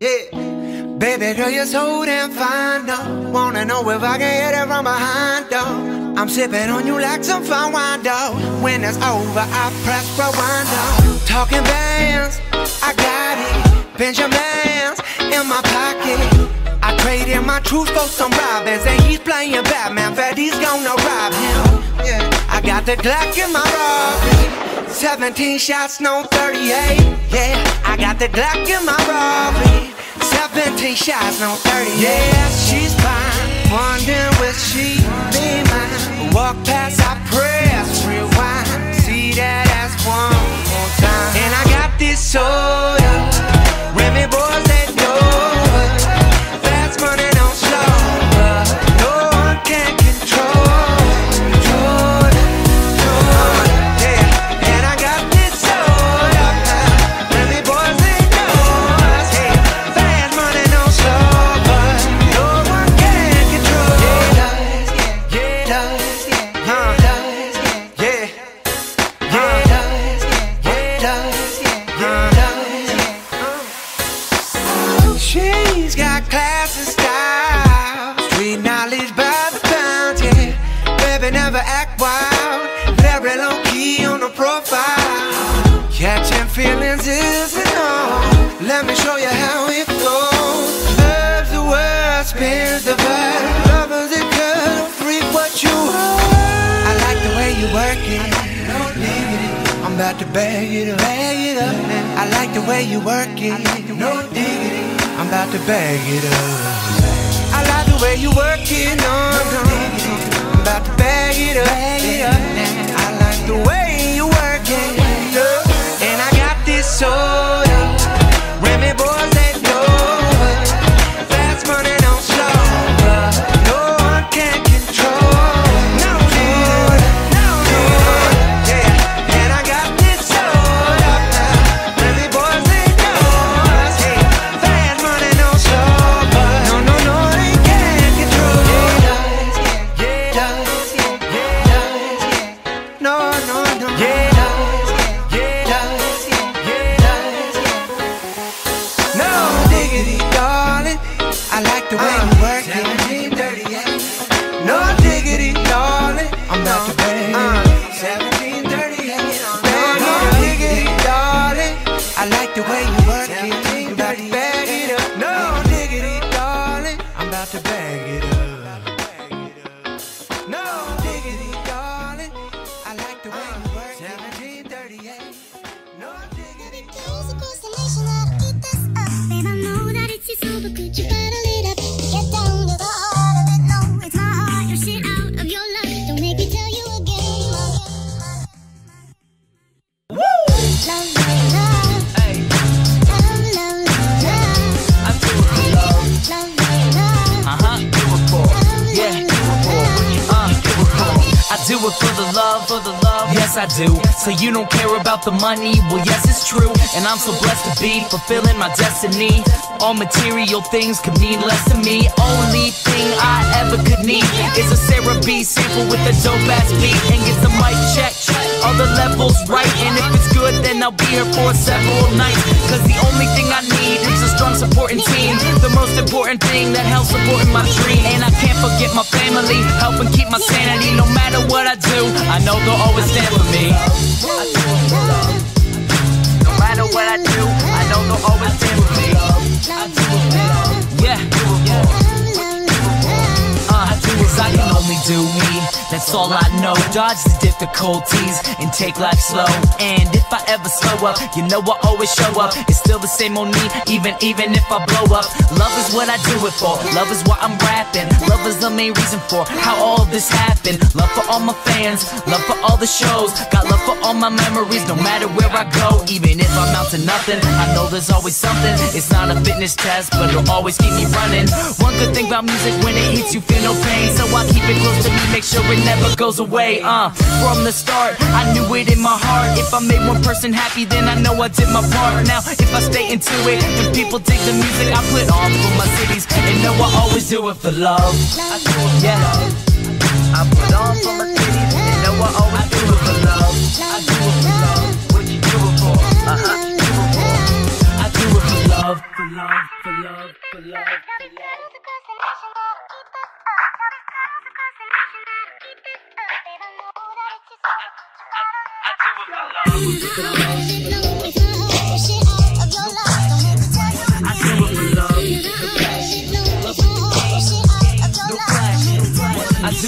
Yeah. Baby girl, you're so damn fine, though. Wanna know if I can hit it from behind, though. I'm sipping on you like some fine wine, though. When it's over, I press rewind, though. Talking bands, I got it. Benjamins in my pocket. I traded my truth for some robins, and he's playing Batman. Freddy's gonna rob him. Yeah. I got the Glock in my Robin. 17 shots, no 38. Yeah, I got the Glock in my Robin. 17 shots, no 30. Yeah, she's fine. Wondering will she be mine? Walk past, I press She's got class and style, street knowledge by the pound, yeah. Baby never act wild, very low key on the profile. Catching feelings isn't all. Let me show you how it goes. Loves the word, spins the verb. Lovers it could freak what you are. I like the way you work it. No. I'm about to bag it up. Bag it up. I like the way you work it. No diggity. I'm about to bag it up. I like the way you work it. No, no. I'm about to bag it up. Bag it up. I I do. So you don't care about the money? Well, yes, it's true. And I'm so blessed to be fulfilling my destiny. All material things could mean less to me. Only thing I ever could need is a Sarah B sample with a dope ass beat and get the mic check. The levels right, and if it's good, then I'll be here for several nights. Cause the only thing I need is a strong supporting team. The most important thing that helps supporting my dream. And I can't forget my family, helping keep my sanity. No matter what I do, I know they'll always stand for me. No matter what I do, I know they'll always stand for me. Yeah, yeah. Cause I can only do me, that's all I know. Dodge the difficulties and take life slow. And if I ever slow up, you know I always show up. It's still the same on me, even even if I blow up. Love is what I do it for. Love is what I'm rapping. Love is the main reason for how all this happened. Love for all my fans, love for all the shows. Got love for all my memories, no matter where I go. Even if I'm out to nothing, I know there's always something. It's not a fitness test, but it'll always keep me running. One good thing about music, when it hits you, feel no pain. So I keep it close to me, make sure it never goes away. Uh, from the start, I knew it in my heart. If I made one person happy, then I know I did my part. Now, if I stay into it, and people dig the music I put on for my cities, and know I always do it for love. I do it, yeah. I put on for my cities, and know I always do it for love. I do it for love. What you do it for? Uh huh. Do it for. I do it for love. love, for love, for love, for love. Do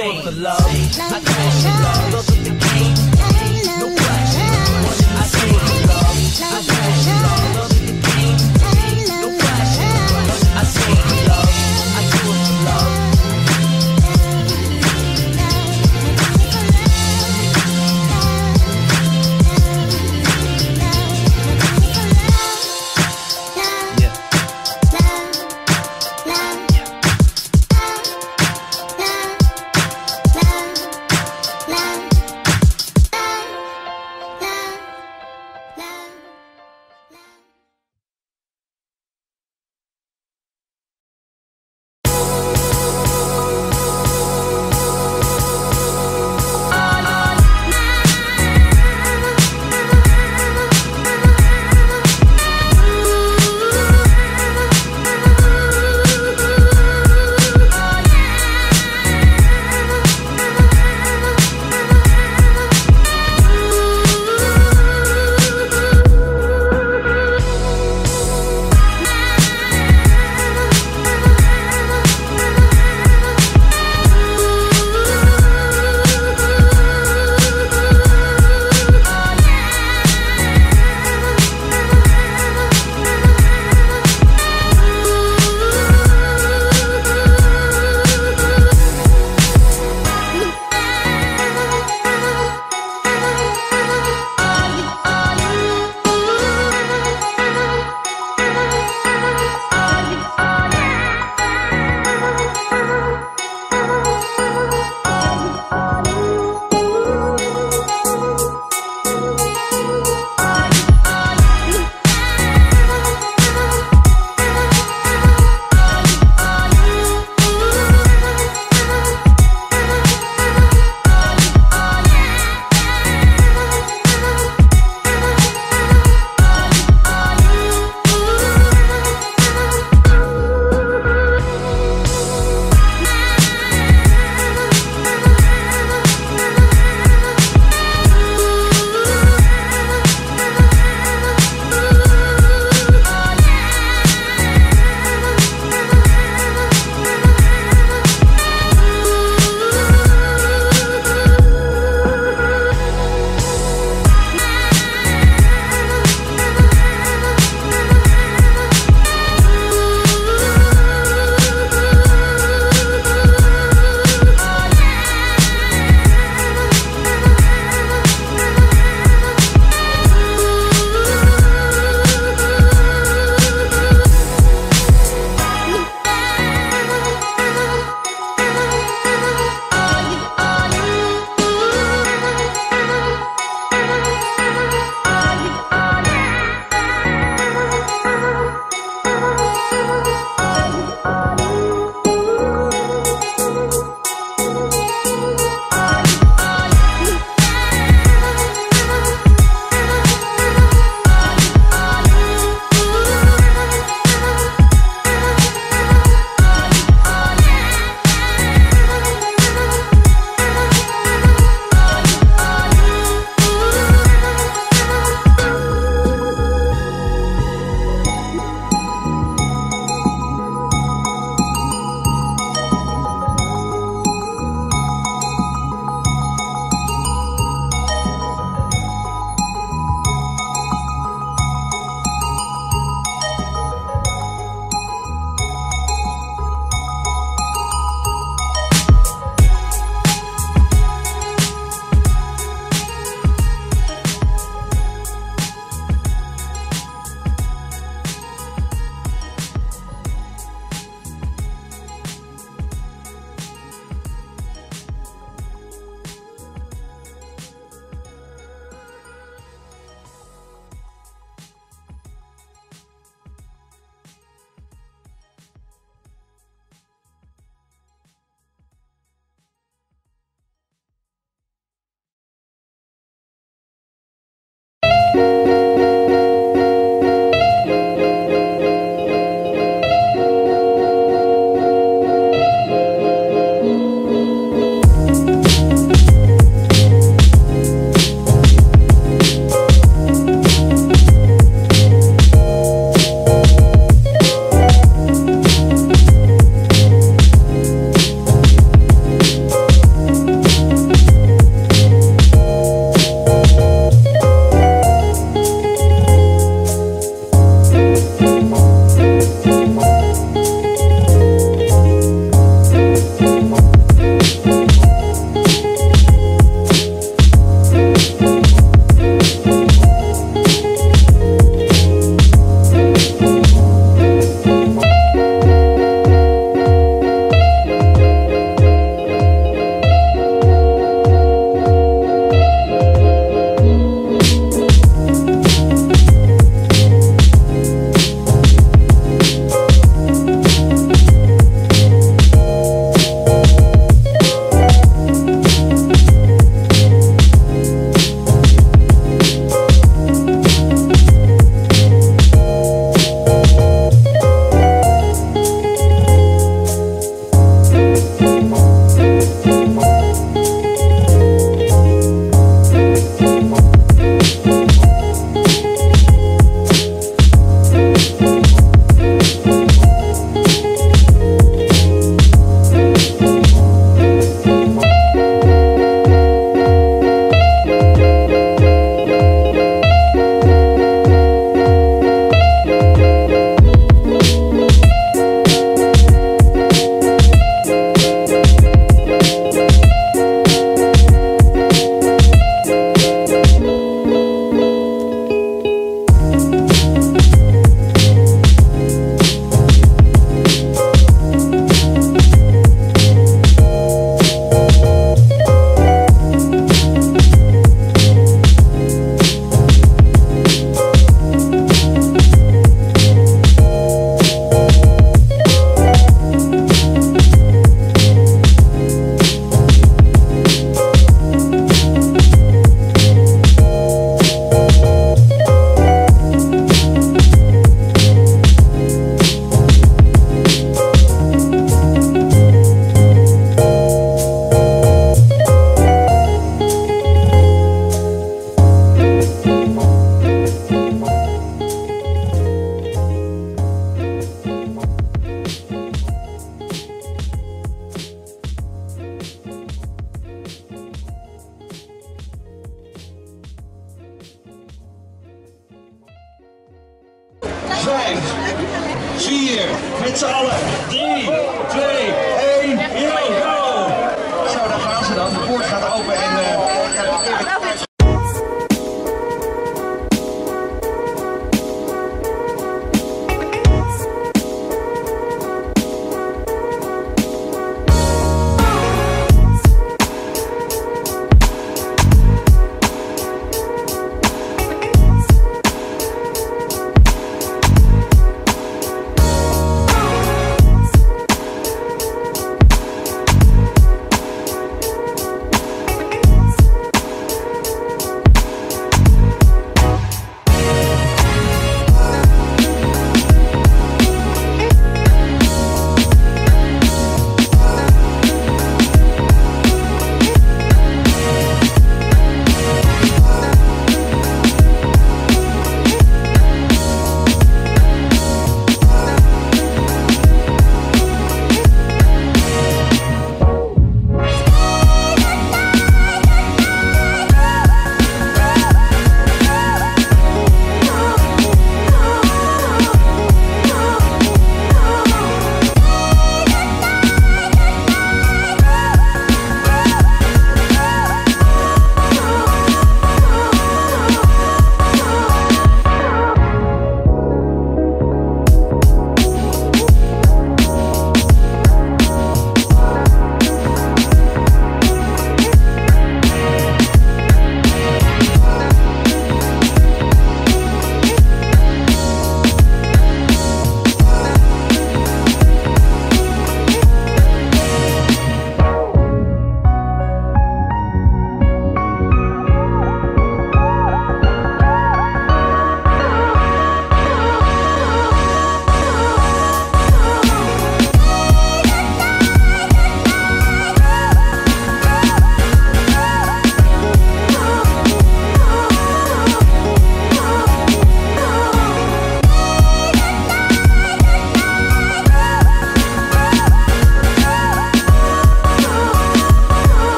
it for love. I do it for love. The question. I do it for love. I do it for love.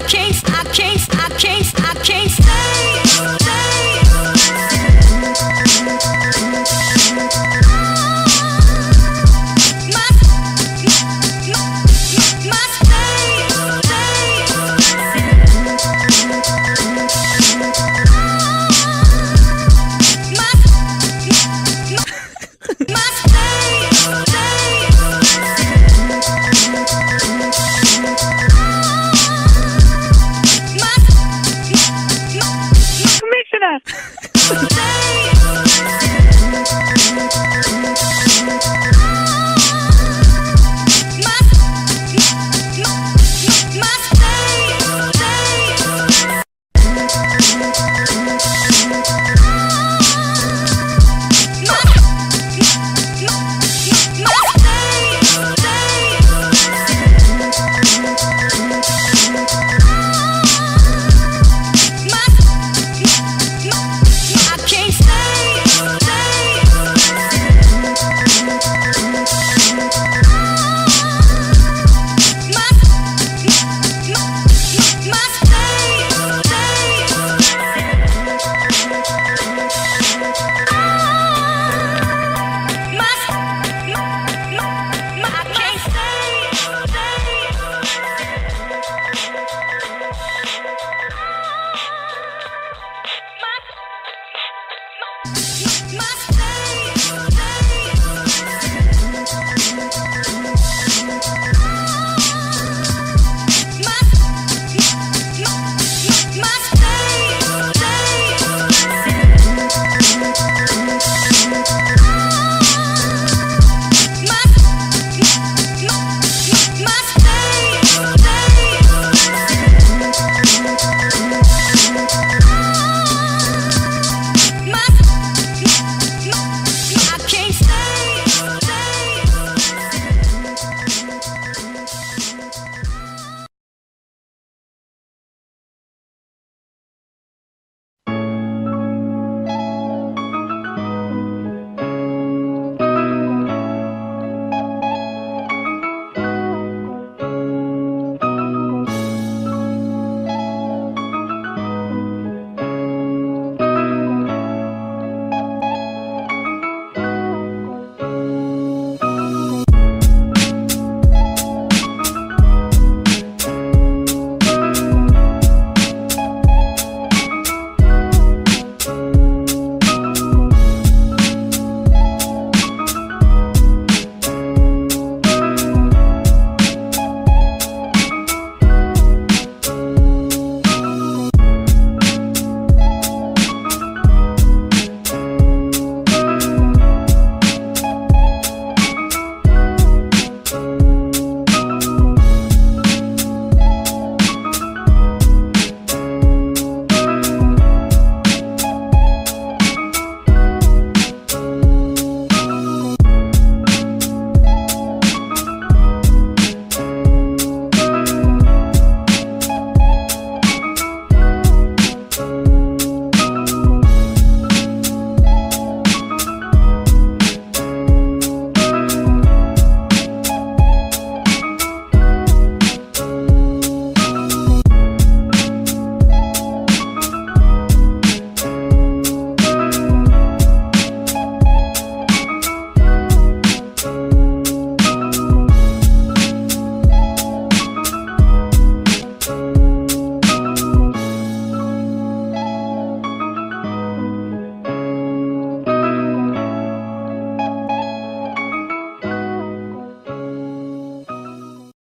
I can't, I can't,